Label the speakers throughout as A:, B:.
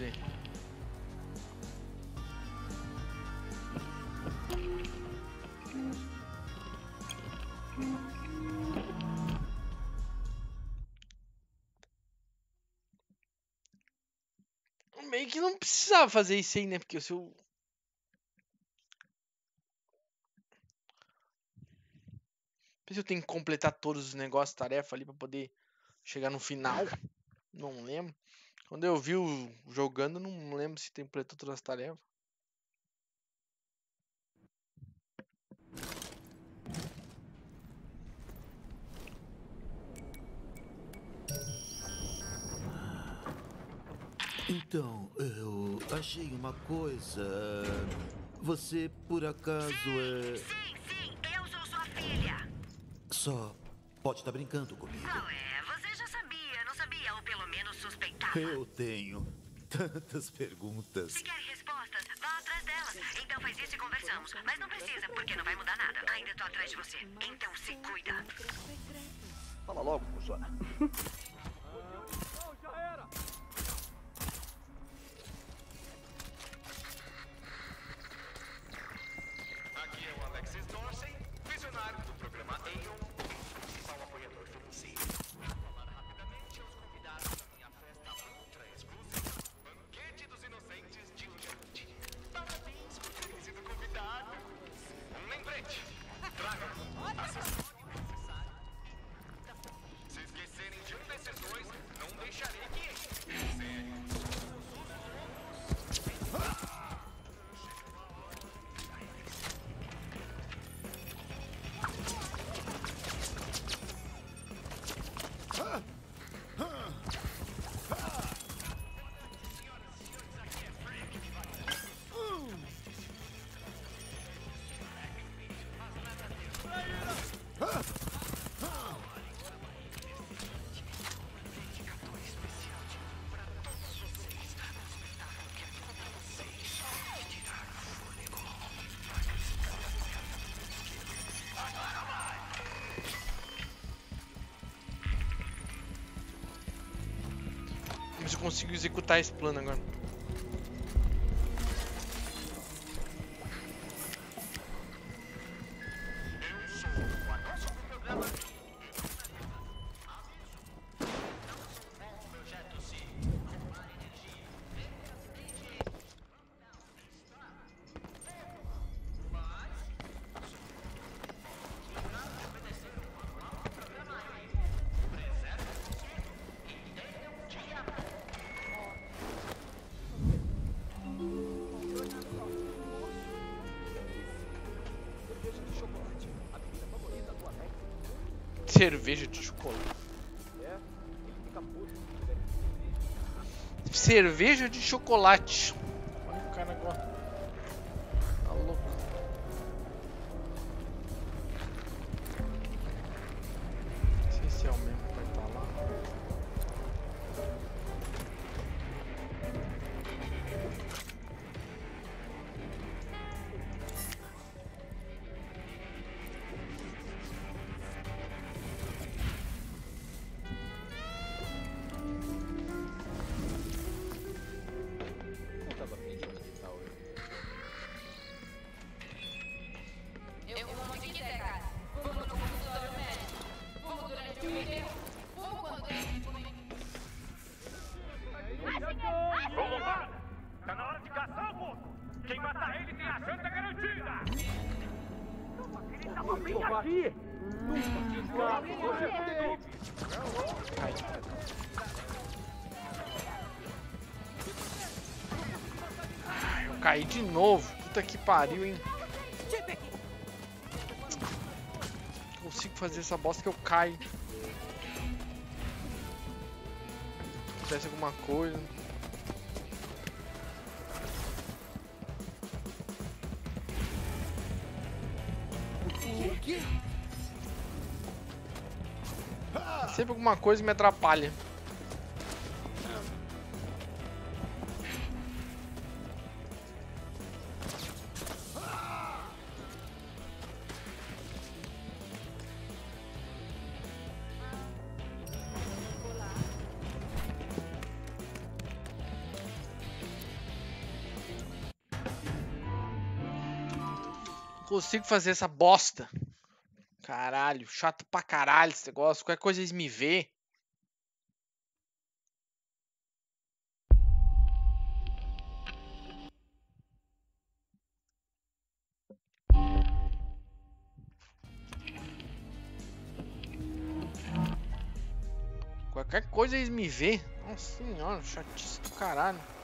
A: ver. Meio que não precisava fazer isso aí, né? Porque se eu. Se eu tenho que completar todos os negócios, tarefa ali pra poder chegar no final. Não lembro. Quando eu vi o jogando, não lembro se completou todas as tarefas.
B: Então, eu achei uma coisa. Você, por acaso, é.
C: Sim, sim, eu sou sua filha.
B: Só pode estar brincando comigo.
C: Qual é?
B: Eu tenho tantas perguntas.
C: Se quer respostas, vá atrás delas. Então faz isso e conversamos. Mas não precisa, porque não vai mudar nada. Ainda tô atrás de você. Então se cuida.
D: Fala logo, funciona.
A: Consigo executar esse plano agora. Cerveja de chocolate. Cerveja de chocolate. Caí de novo. Puta que pariu, hein? Consigo fazer essa bosta que eu caio. Acontece alguma coisa. Sempre alguma coisa me atrapalha. Consigo fazer essa bosta. Caralho, chato pra caralho esse negócio. Qualquer coisa eles me vê. Qualquer coisa eles me vê. Nossa senhora, chatice do caralho.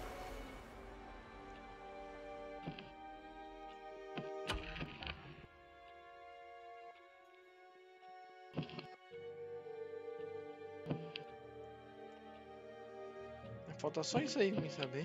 A: Falta só isso aí pra mim saber.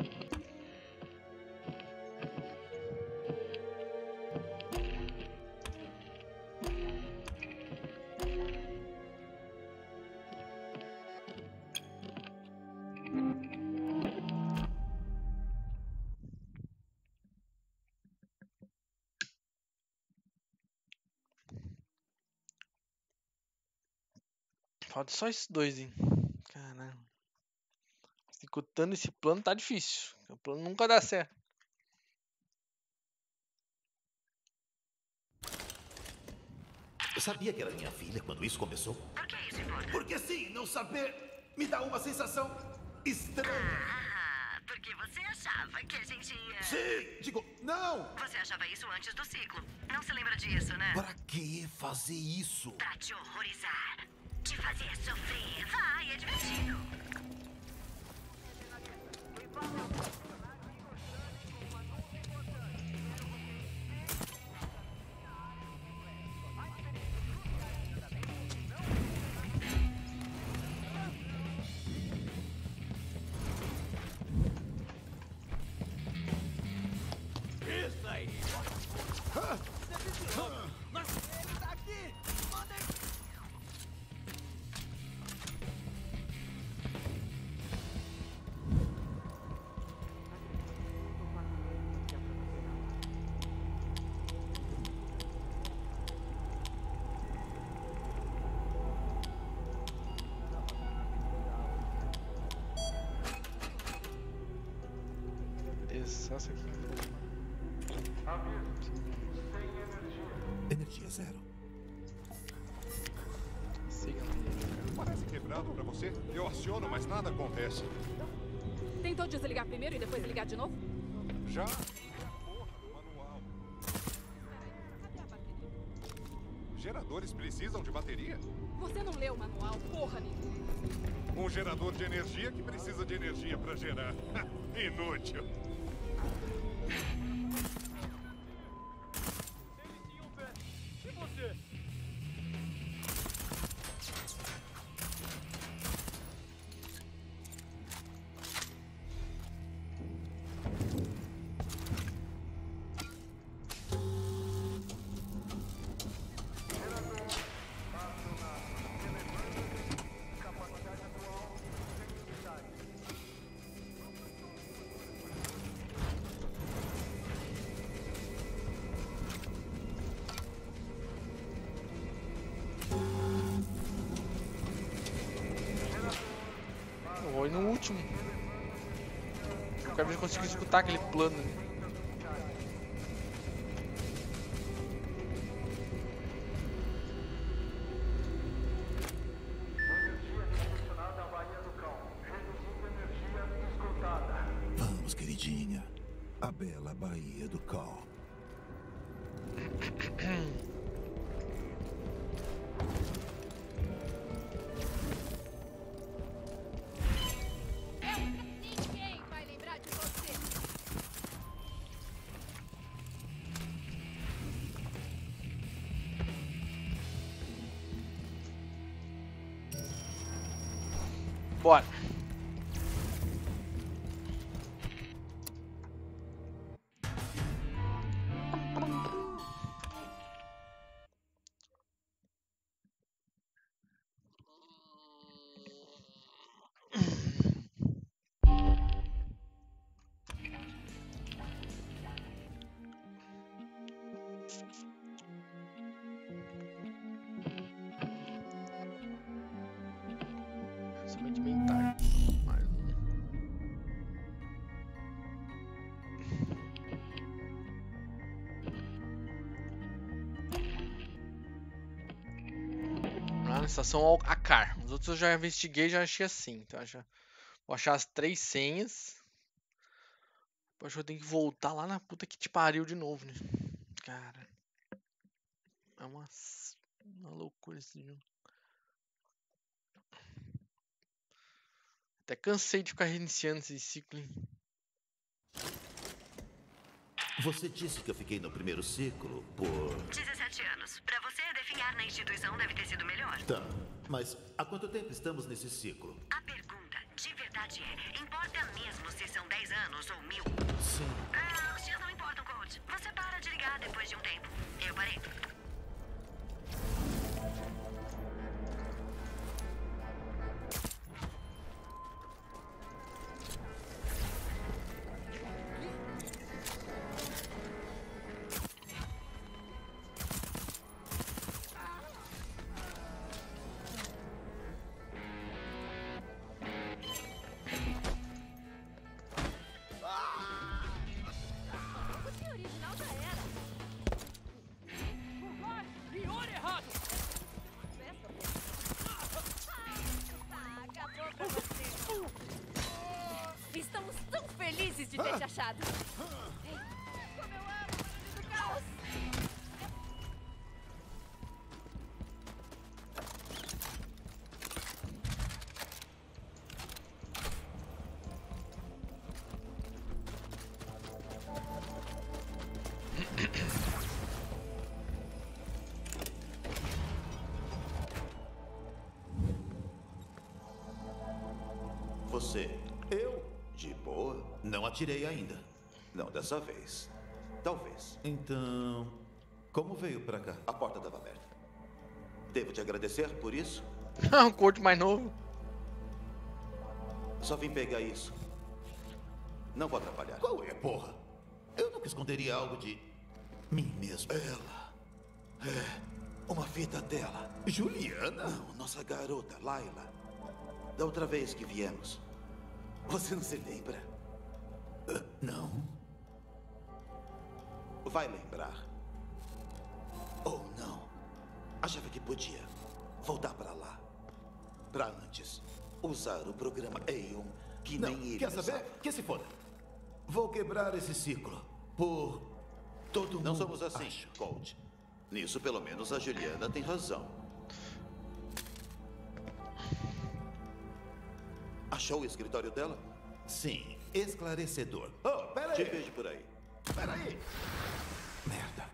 A: Falta só esses dois, hein? Executando esse plano tá difícil. O plano nunca dá certo.
B: Sabia que era minha filha quando isso começou?
C: Por que isso importa?
B: Porque sim, não saber me dá uma sensação estranha.
C: Ah, porque você achava que a gente ia.
B: Sim, digo, não!
C: Você achava isso antes do ciclo. Não se lembra disso, né?
B: Para que fazer isso?
C: Pra te horrorizar. Te fazer sofrer. Vai, é divertido.
A: Thank you. Isso aqui.
B: Energia zero.
A: Siga.
E: Parece quebrado pra você. Eu aciono, mas nada acontece.
F: Tentou desligar primeiro e depois ligar de novo?
E: Já? Porra do manual. Geradores precisam de bateria?
F: Você não leu o manual, porra nenhuma.
E: Um gerador de energia que precisa de energia pra gerar. Inútil.
A: Eu quero ver se eu consigo escutar aquele plano
F: But
A: Principalmente mentais. Mas... Né? Estação Akar. Os outros eu já investiguei já achei assim. Então já... Vou achar as três senhas. Eu acho que eu tenho que voltar lá na puta que te pariu de novo, né? Cara. É uma, uma loucura esse jogo. Até cansei de ficar reiniciando esse ciclo, hein?
G: Você disse que eu fiquei no primeiro ciclo por.
H: 17 anos. Pra você, definhar na instituição deve ter sido melhor.
G: Tá. Mas há quanto tempo estamos nesse ciclo?
H: A pergunta, de verdade é: importa mesmo se são 10 anos ou mil?
G: Sim.
H: Ah, os dias não importam, coach. Você para de ligar depois de um tempo. Eu parei.
F: Ei, Como eu amo o do caos.
G: Você. Atirei ainda. Não dessa vez. Talvez. Então. Como veio pra cá? A porta estava aberta. Devo te agradecer por isso?
A: um coach mais novo.
G: Só vim pegar isso. Não vou atrapalhar. Qual é, porra? Eu nunca esconderia algo de mim mesmo. Ela. É. Uma fita dela. Juliana? Não, nossa garota, Laila. Da outra vez que viemos. Você não se lembra? Não. Vai lembrar. Ou não. Achava que podia voltar pra lá. Pra antes. Usar o programa Aeon, que nem ele
B: Quer saber?
G: usava.
B: Que se foda. Vou quebrar esse ciclo. Por todo mundo.
G: Não somos assim,
B: acha.
G: Colt. Nisso, pelo menos, a Juliana tem razão. Achou o escritório dela?
B: Sim, esclarecedor. Oh, pera
G: Te
B: aí.
G: vejo por aí.
B: Pera aí. Merda.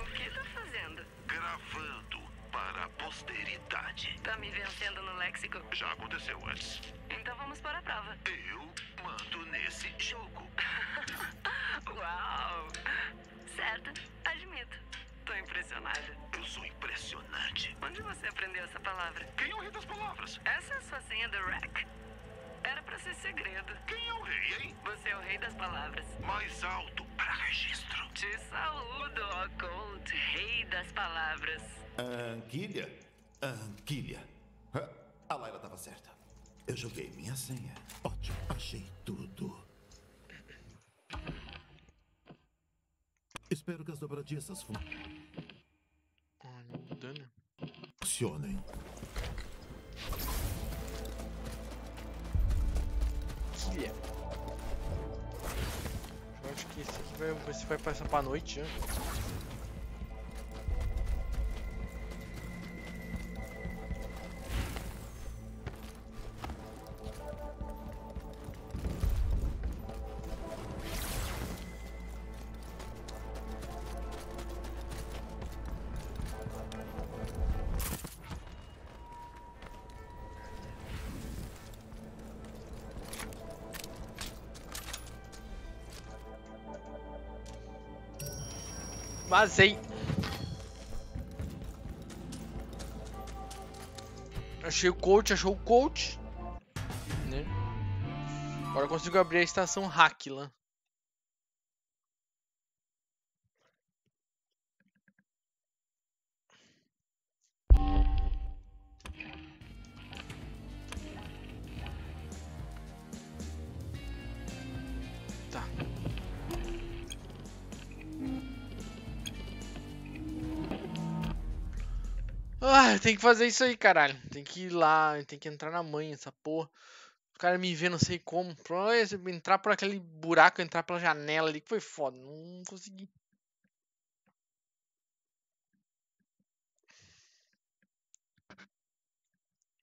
H: O que tá fazendo?
I: Gravando para a posteridade.
H: Tá me vencendo no léxico?
I: Já aconteceu antes.
H: Então vamos para a prova.
I: Eu mando nesse jogo.
H: Uau! Certo, admito. Tô impressionada.
I: Eu sou impressionante.
H: Onde você aprendeu essa palavra?
I: Quem é o rei das palavras?
H: Essa é a sua senha do rack. Era pra ser segredo.
I: Quem é o rei, hein?
H: Você é o rei das palavras.
I: Mais alto para registro.
H: Te saúdo, ó Colt, rei das palavras.
B: Anquilha? Anquilha. Ah, A Laila estava certa. Eu joguei minha senha.
G: Ótimo, achei tudo.
J: Espero que as dobradiças
A: Ai, meu dano.
J: funcionem.
A: Que é? Eu acho que esse aqui vai, ver se vai passar pra noite, né? Vazei. Achei o coach, achou o coach. Né? Agora consigo abrir a estação Hacklan. Ah, tem que fazer isso aí, caralho. Tem que ir lá, tem que entrar na manha, essa porra. O cara me vê, não sei como. Entrar por aquele buraco, entrar pela janela ali, que foi foda. Não consegui.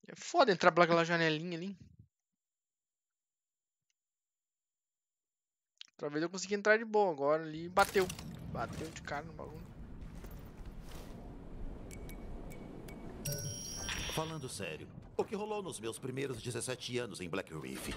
A: É foda entrar pelaquela janelinha ali. Outra vez eu consegui entrar de boa, agora ali bateu. Bateu de cara no bagulho.
B: Falando sério, o que rolou nos meus primeiros 17 anos em Black Reef?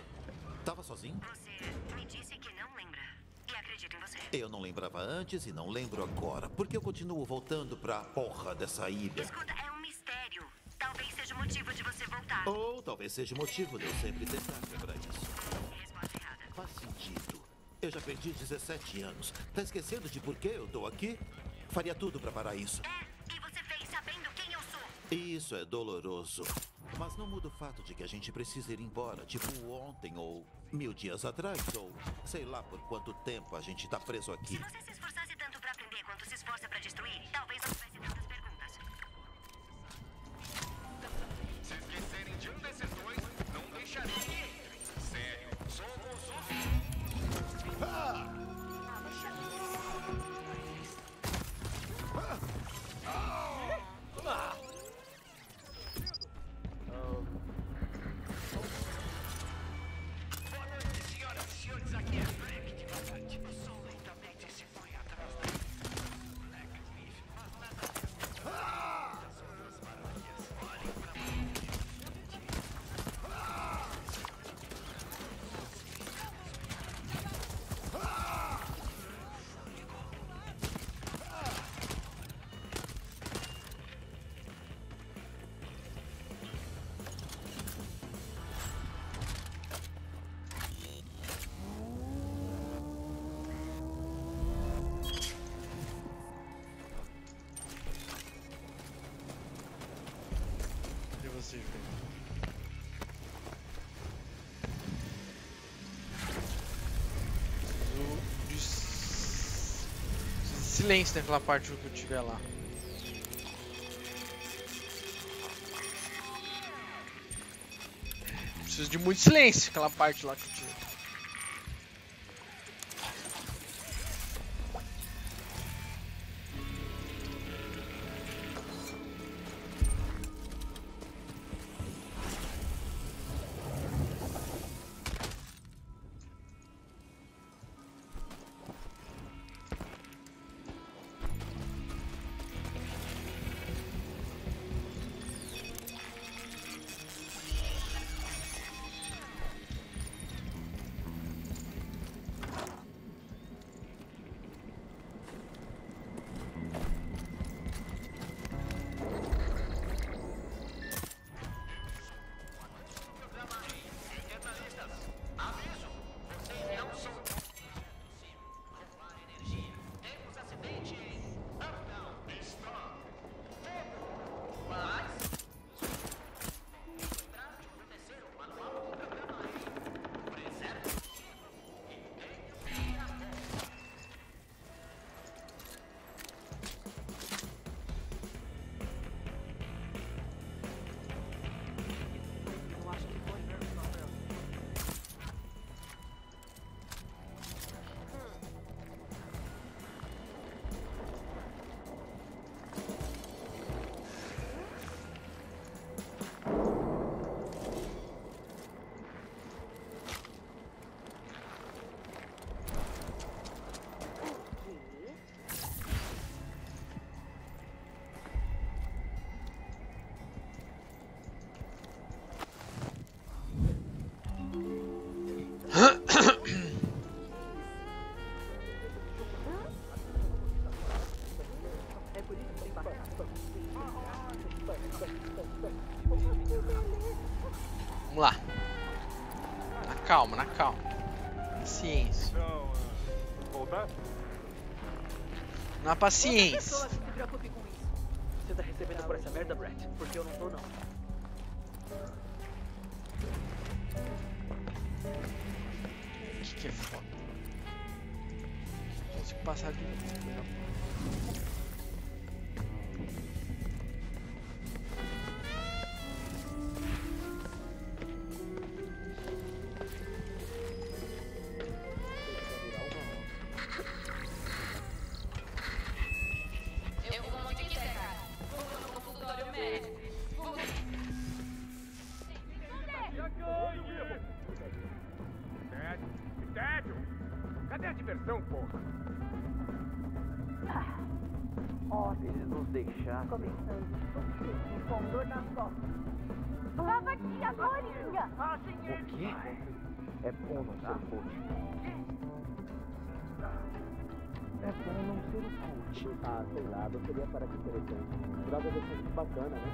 B: Tava sozinho?
C: Você me disse que não lembra. E acredito em você.
B: Eu não lembrava antes e não lembro agora. Porque eu continuo voltando pra porra dessa ilha.
C: Escuta, é um mistério. Talvez seja o motivo de você voltar.
B: Ou talvez seja o motivo de eu sempre tentar quebrar isso.
C: Resposta errada.
B: Faz sentido. Eu já perdi 17 anos. Tá esquecendo de por que eu tô aqui? Faria tudo pra parar isso.
C: É,
B: Isso é doloroso. Mas não muda o fato de que a gente precisa ir embora, tipo ontem ou mil dias atrás, ou sei lá por quanto tempo a gente tá preso aqui.
C: Se você se esforçasse tanto pra aprender quanto se esforça pra destruir, talvez não tivesse tantas perguntas.
I: Se esquecerem de um desses dois, não deixarei que entrem. Sério, somos os Boa
A: silêncio naquela parte que eu tiver lá. Preciso de muito silêncio aquela parte lá que eu tiver. Na paciência.
K: Pessoa, se preocupe com isso. Você tá recebendo por essa merda, Brett? Porque eu não tô, não.
A: O que, que é foda? Não consigo passar de novo.
L: Diversão, porra.
K: Ó, se eles nos deixassem.
F: Começando. Com dor nas costas. Lava aqui agorinha.
K: O quê? É bom não ser coach. É bom não ser coach.
M: Ah, sei lá, gostaria para que interessante. Droga deve ser bacana, né?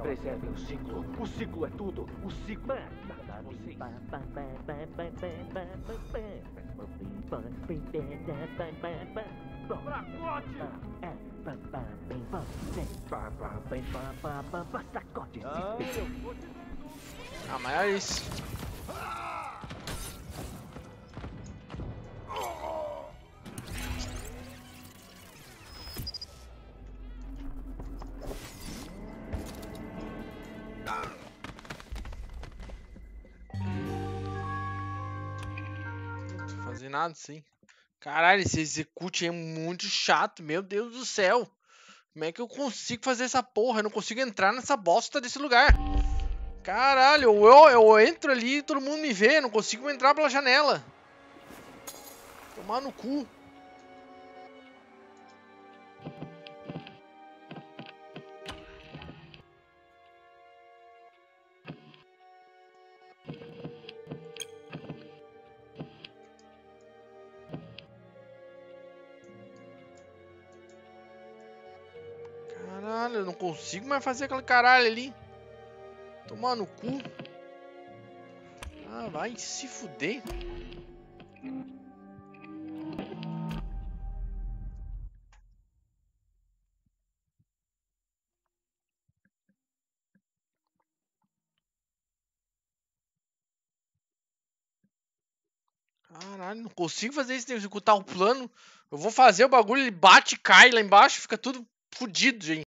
K: Preservem o ciclo. O ciclo é tudo. O ciclo é vocês.
A: Ah, mas é isso. Não tô fazendo sim. Caralho, esse execute é muito chato, meu Deus do céu. Como é que eu consigo fazer essa porra? Eu não consigo entrar nessa bosta desse lugar. Caralho, eu, eu entro ali e todo mundo me vê, eu não consigo entrar pela janela. Tomar no cu. Consigo mais fazer aquele caralho ali. Tomar no cu. Ah, vai se fuder. Caralho, não consigo fazer isso, executar o plano. Eu vou fazer o bagulho, ele bate cai lá embaixo, fica tudo fudido, gente.